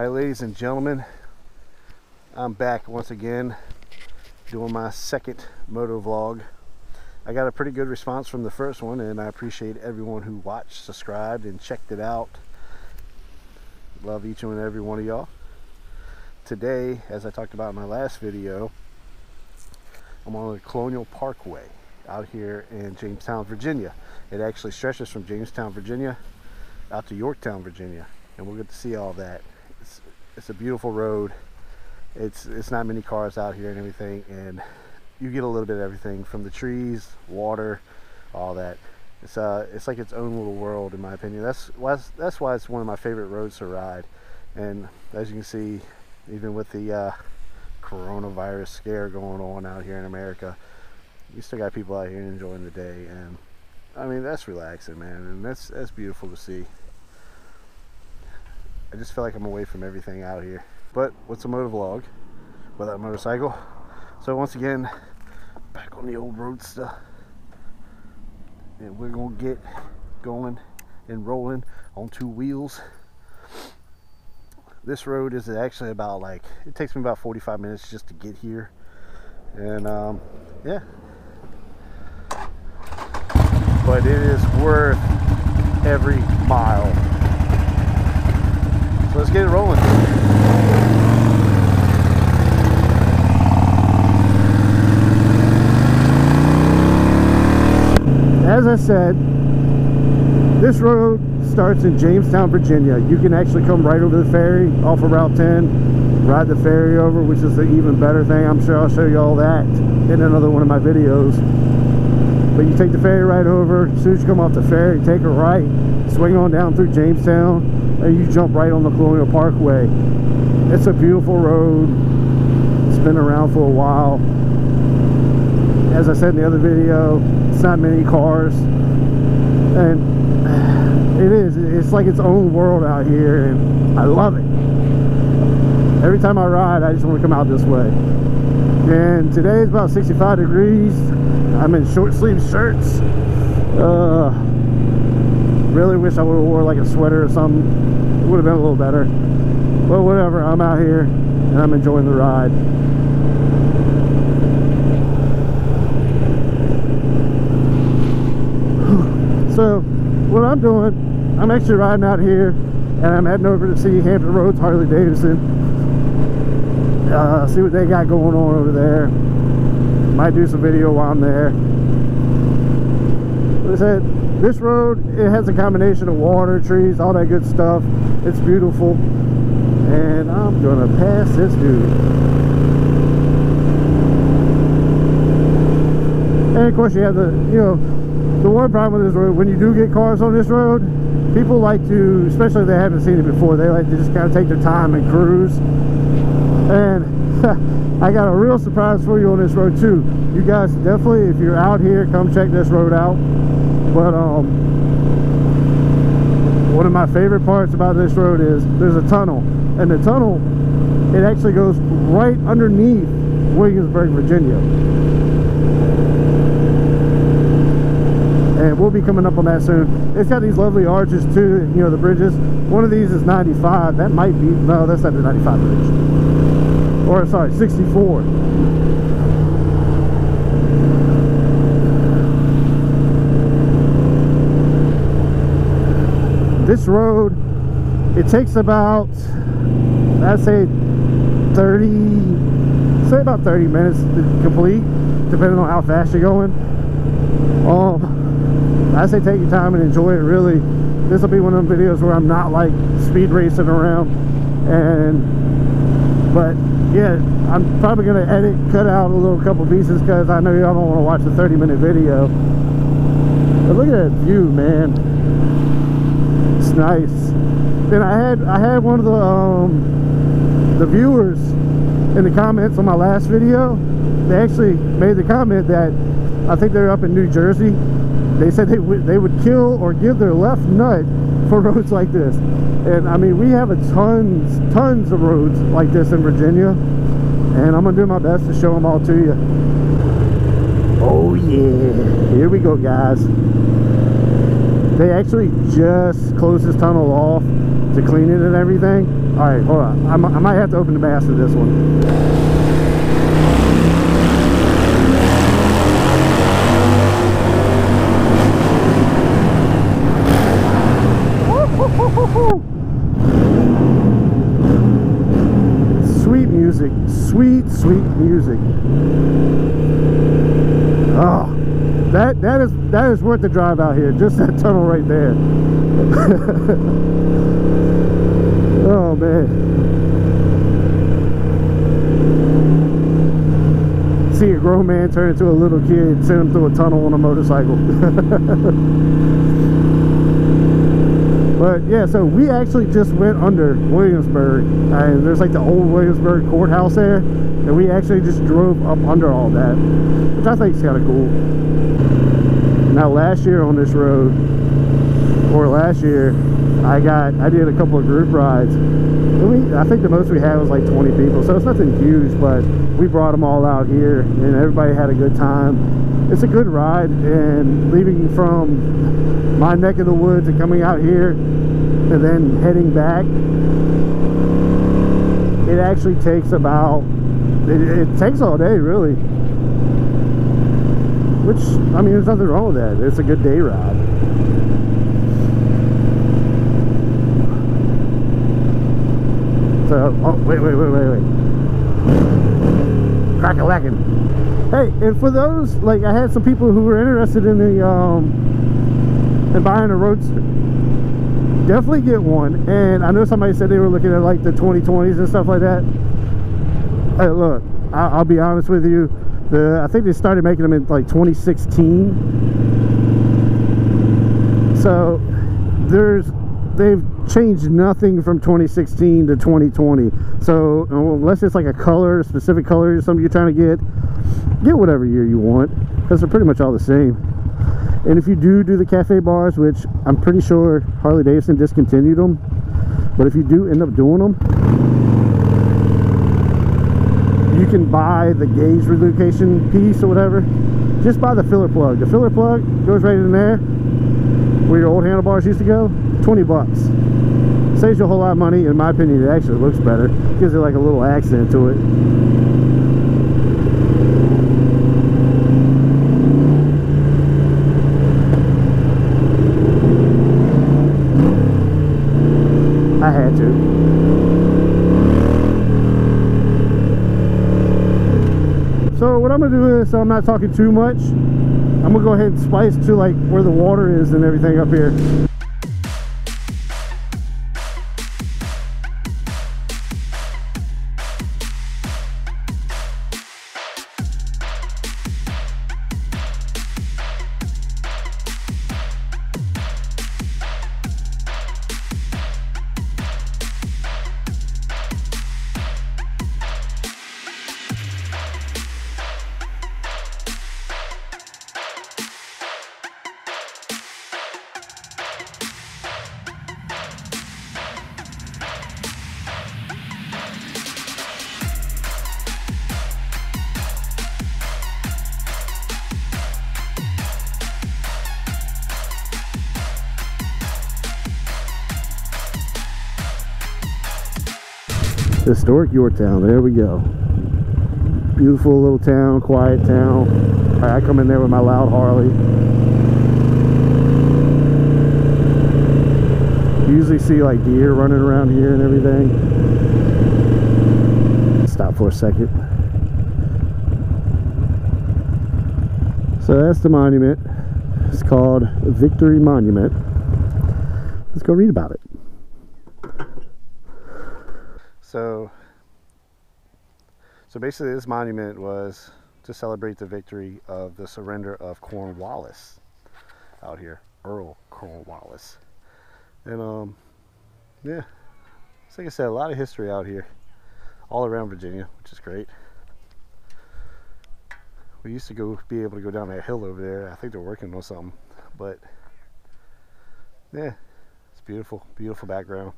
Right, ladies and gentlemen, I'm back once again doing my second moto vlog. I got a pretty good response from the first one and I appreciate everyone who watched, subscribed, and checked it out. Love each and every one of y'all. Today, as I talked about in my last video, I'm on the Colonial Parkway out here in Jamestown, Virginia. It actually stretches from Jamestown, Virginia out to Yorktown, Virginia. And we'll get to see all that. It's, a beautiful road. It's, it's not many cars out here and everything. And you get a little bit of everything from the trees, water, all that. It's uh, it's like its own little world in my opinion. That's why that's why it's one of my favorite roads to ride. And as you can see, even with the uh, coronavirus scare going on out here in America, you still got people out here enjoying the day. And I mean that's relaxing, man, and that's that's beautiful to see. I just feel like I'm away from everything out here. But what's a motor vlog without a motorcycle? So once again, back on the old roadster. And we're gonna get going and rolling on two wheels. This road is actually about like it takes me about 45 minutes just to get here. And um, yeah. But it is worth every mile let's get it rolling as I said, this road starts in Jamestown, Virginia. You can actually come right over the ferry off of Route 10, ride the ferry over, which is the even better thing. I'm sure I'll show you all that in another one of my videos. But you take the ferry right over. As soon as you come off the ferry, take a right, swing on down through Jamestown, and you jump right on the Colonial Parkway. It's a beautiful road. It's been around for a while as I said in the other video, it's not many cars. And it is, it's like its own world out here and I love it. Every time I ride, I just want to come out this way. And today is about 65 degrees. I'm in short sleeve shirts. Uh, really wish I would have wore like a sweater or something. It would have been a little better. But whatever, I'm out here and I'm enjoying the ride. So what I'm doing, I'm actually riding out here and I'm heading over to see Hampton Roads Harley Davidson. Uh, see what they got going on over there. Might do some video while I'm there. Like I said, this road, it has a combination of water, trees, all that good stuff. It's beautiful. And I'm gonna pass this dude. And of course you have the, you know, the one problem with this road, when you do get cars on this road, people like to, especially if they haven't seen it before, they like to just kind of take their time and cruise. And I got a real surprise for you on this road too. You guys definitely, if you're out here, come check this road out. But um, one of my favorite parts about this road is there's a tunnel. And the tunnel, it actually goes right underneath Williamsburg, Virginia. and we'll be coming up on that soon. It's got these lovely arches too, you know, the bridges. One of these is 95. That might be, no, that's not the 95 bridge. Or, sorry, 64. This road, it takes about, I'd say 30, say about 30 minutes to complete, depending on how fast you're going. Um, I say take your time and enjoy it really this will be one of them videos where I'm not like speed racing around and but yeah I'm probably gonna edit cut out a little couple pieces because I know y'all don't want to watch a 30 minute video. But look at that view man. It's nice. Then I had I had one of the um the viewers in the comments on my last video they actually made the comment that I think they're up in New Jersey. They said they would they would kill or give their left nut for roads like this and I mean we have a tons tons of roads like this in Virginia. And I'm gonna do my best to show them all to you. Oh yeah. Here we go guys. They actually just closed this tunnel off to clean it and everything. All right, hold on. I, I might have to open the bass of this one. Sweet music, sweet, sweet music. Oh, that that is that is worth the drive out here. Just that tunnel right there. oh man. See a grown man turn into a little kid, send him through a tunnel on a motorcycle. But yeah, so we actually just went under Williamsburg, and there's like the old Williamsburg courthouse there, and we actually just drove up under all that, which I think is kind of cool. Now, last year on this road, or last year, I got I did a couple of group rides. We, I think the most we had was like 20 people, so it's nothing huge, but we brought them all out here, and everybody had a good time. It's a good ride, and leaving from my neck of the woods and coming out here and then heading back it actually takes about it, it, takes all day really. Which I mean there's nothing wrong with that. It's a good day ride so oh wait wait wait wait wait. Crack a lacking hey and for those like I had some people who were interested in the um and buying a roadster. Definitely get one and i know somebody said they were looking at like the 2020s and stuff like that. Hey look I will be honest with you the i think they started making them in like 2016 so there's they've changed nothing from 2016 to 2020 so unless it's like a color a specific color or something you're trying to get get whatever year you want because they're pretty much all the same. And if you do do the cafe bars which i'm pretty sure harley davidson discontinued them but if you do end up doing them you can buy the gauge relocation piece or whatever. Just buy the filler plug. The filler plug goes right in there where your old handlebars used to go. 20 bucks saves you a whole lot of money in my opinion it actually looks better gives it like a little accent to it I had to. So what I'm gonna do is, so I'm not talking too much, I'm gonna go ahead and splice to like where the water is and everything up here. Historic Yorktown. There we go. Beautiful little town, quiet town. I come in there with my loud Harley. Usually see like deer running around here and everything. Stop for a second. So that's the monument. It's called Victory Monument. Let's go read about it. So, so basically, this monument was to celebrate the victory of the surrender of Cornwallis out here, Earl Cornwallis, and um, yeah, it's like I said, a lot of history out here, all around Virginia, which is great. We used to go be able to go down that hill over there. I think they're working on something, but yeah, it's beautiful, beautiful background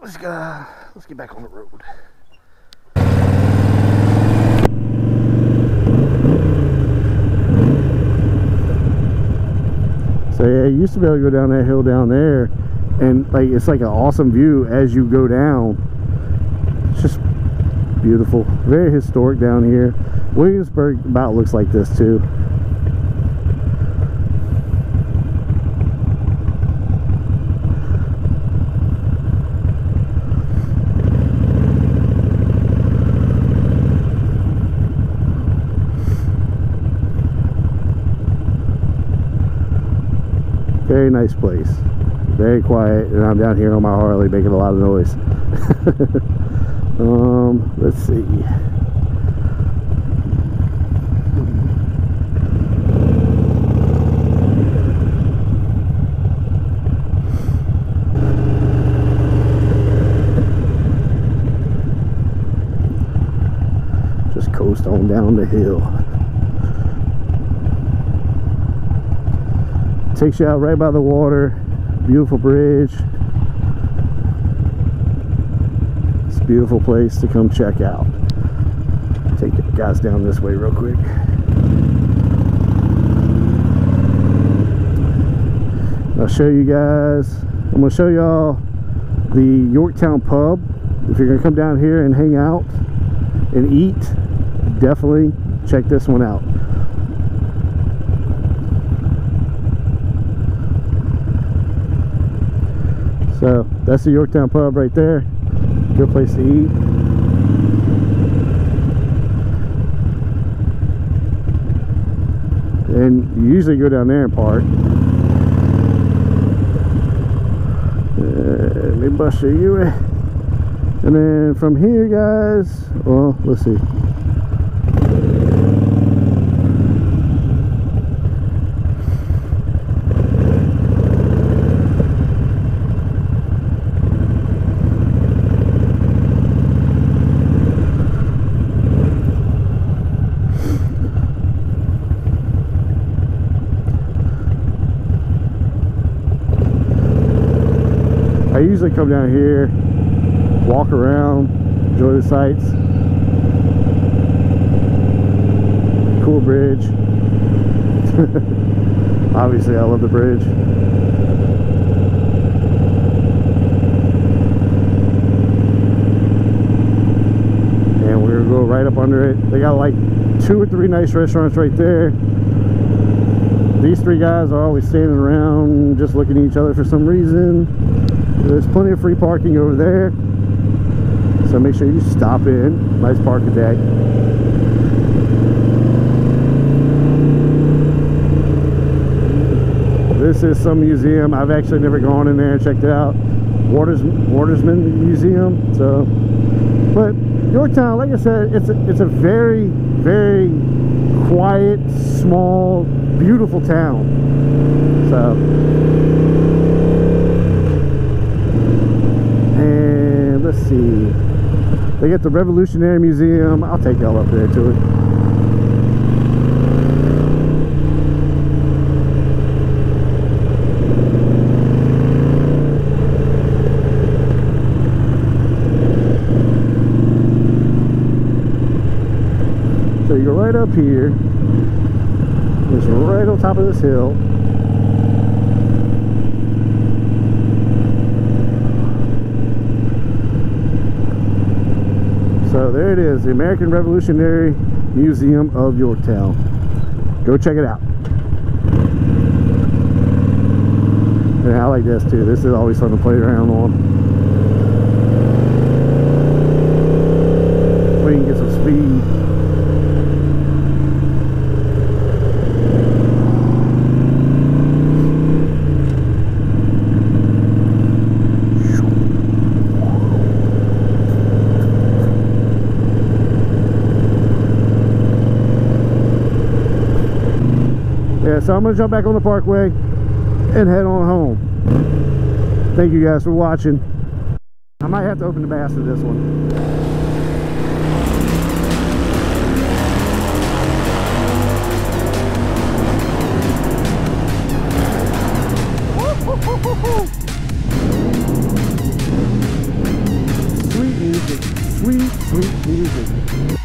let's go let's get back on the road. So yeah you used to be able to go down that hill down there and like it's like an awesome view as you go down. It's just beautiful. Very historic down here. Williamsburg about looks like this too very nice place. Very quiet and I'm down here on my Harley making a lot of noise. Um let's see. Just coast on down the hill takes you out right by the water. Beautiful bridge. It's a beautiful place to come check out. Take the guys down this way real quick. I'll show you guys. I'm gonna show y'all the Yorktown pub. If you're gonna come down here and hang out and eat definitely check this one out So that's the Yorktown Pub right there. Good place to eat. And you usually go down there and park. Uh, let me bust you. And then from here, guys, well, let's see. I usually come down here, walk around, enjoy the sights. Cool bridge. Obviously, I love the bridge. And we're gonna go right up under it. They got like two or three nice restaurants right there. These three guys are always standing around just looking at each other for some reason. There's plenty of free parking over there. So make sure you stop in. Nice parking deck. This is some museum. I've actually never gone in there and checked it out. Waters, Watersman Museum. So, but Yorktown, like I said, it's a, it's a very, very quiet, small, beautiful town. So, and let's see. They got the Revolutionary Museum. I'll take y'all up there to it. So you go right up here. It's right on top of this hill. There it is, the American Revolutionary Museum of Yorktown. Go check it out. And I like this too. This is always fun to play around on. We can get some speed. So I'm gonna jump back on the parkway and head on home. Thank you guys for watching. I might have to open the bass of this one. Sweet music, sweet, sweet music.